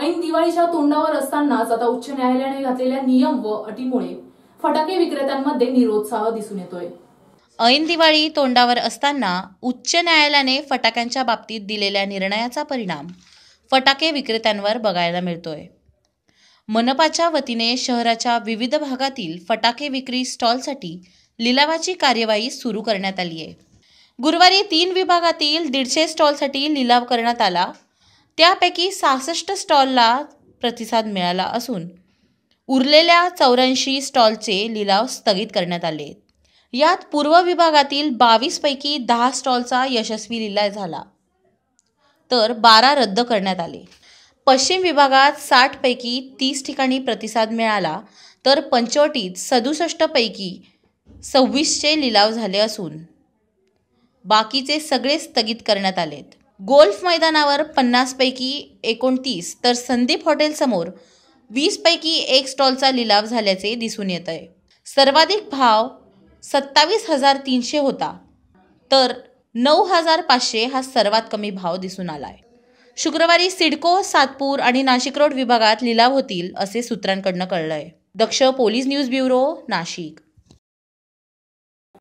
ऐन दिवाळीच्या तोंडावर असतानाच आता उच्च न्यायालयाने घातलेल्या नियम व अटीमुळे फटाके विक्रेत्यांमध्ये निरोत्साह दिसून येतोय. ऐन दिवाळी तोंडावर असताना उच्च न्यायालयाने फटाक्यांच्या बाबतीत दिलेल्या निर्णयाचा परिणाम फटाके विक्रेत्यांवर बघायला मिळतोय. मनपाच्या वतीने शहराच्या विविध भागातील फटाके विक्री स्टॉलसाठी लिलावाची कार्यवाही सुरू करण्यात आली आहे गुरुवारी तीन विभागातील दीडशे स्टॉलसाठी लिलाव करण्यात आला. त्यापैकी सहासष्ट स्टॉलला प्रतिसाद मिळाला असून उरलेल्या चौऱ्याऐंशी स्टॉलचे लिलाव स्थगित करण्यात आले. यात पूर्व विभागातील बावीसपैकी दहा स्टॉलचा यशस्वी लिलाव झाला. तर बारा रद्द करण्यात आले. पश्चिम विभागात साठपैकी तीस ठिकाणी प्रतिसाद मिळाला तर पंचवटीत सदुसष्टपैकी सव्वीसचे लिलाव झाले असून बाकीचे सगळे स्थगित करण्यात आलेत. गोल्फ मैदानावर पन्नासपैकी एकोणतीस तर संदीप हॉटेलसमोर वीसपैकी एक स्टॉलचा लिलाव झाल्याचे दिसून येत आहे. सर्वाधिक भाव सत्तावीस हजार तीनशे होता तर नऊ हजार पाचशे हा सर्वात कमी भाव दिसून आला आहे शुक्रवारी सिडको सातपूर आणि नाशिक रोड विभागात लिलाव होतील असे सूत्रांकडनं कळलं आहे Daksh police news bureau Nashik.